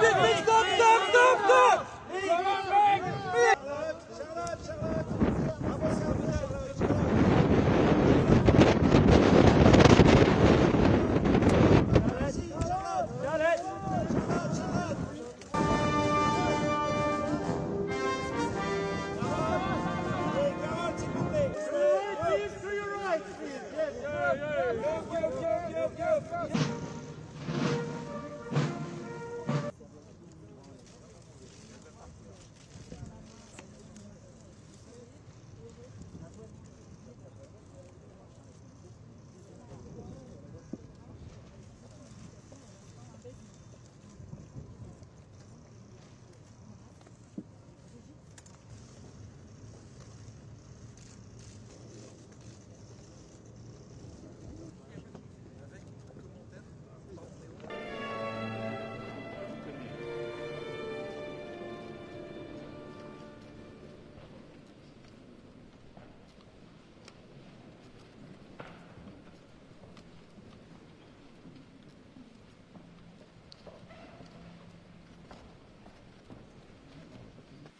Vem, vem, vem.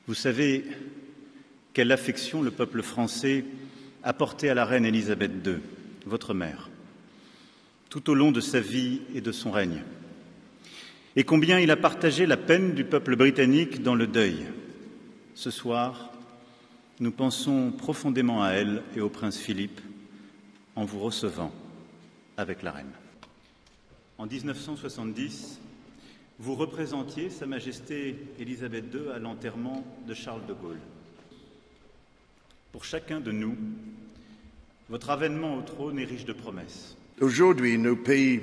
Vous savez quelle affection le peuple français a porté à la reine Élisabeth II, votre mère, tout au long de sa vie et de son règne, et combien il a partagé la peine du peuple britannique dans le deuil. Ce soir, nous pensons profondément à elle et au prince Philippe en vous recevant avec la reine. En 1970, vous représentiez Sa Majesté Élisabeth II à l'enterrement de Charles de Gaulle. Pour chacun de nous, votre avènement au trône est riche de promesses. Aujourd'hui, nos pays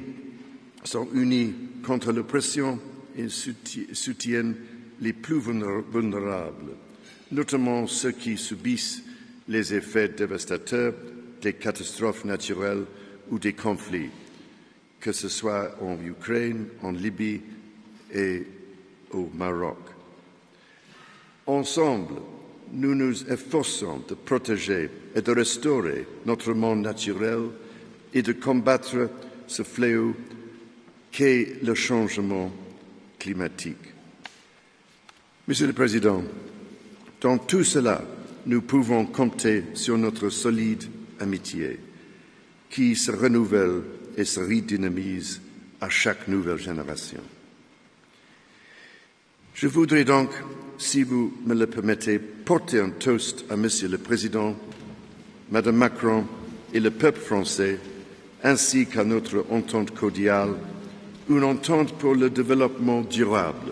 sont unis contre l'oppression et soutiennent les plus vulnérables, notamment ceux qui subissent les effets dévastateurs des catastrophes naturelles ou des conflits, que ce soit en Ukraine, en Libye et au Maroc. Ensemble, nous nous efforçons de protéger et de restaurer notre monde naturel et de combattre ce fléau qu'est le changement climatique. Monsieur le Président, dans tout cela, nous pouvons compter sur notre solide amitié qui se renouvelle et se redynamise à chaque nouvelle génération. Je voudrais donc, si vous me le permettez, porter un toast à Monsieur le Président, Madame Macron et le peuple français, ainsi qu'à notre entente cordiale, une entente pour le développement durable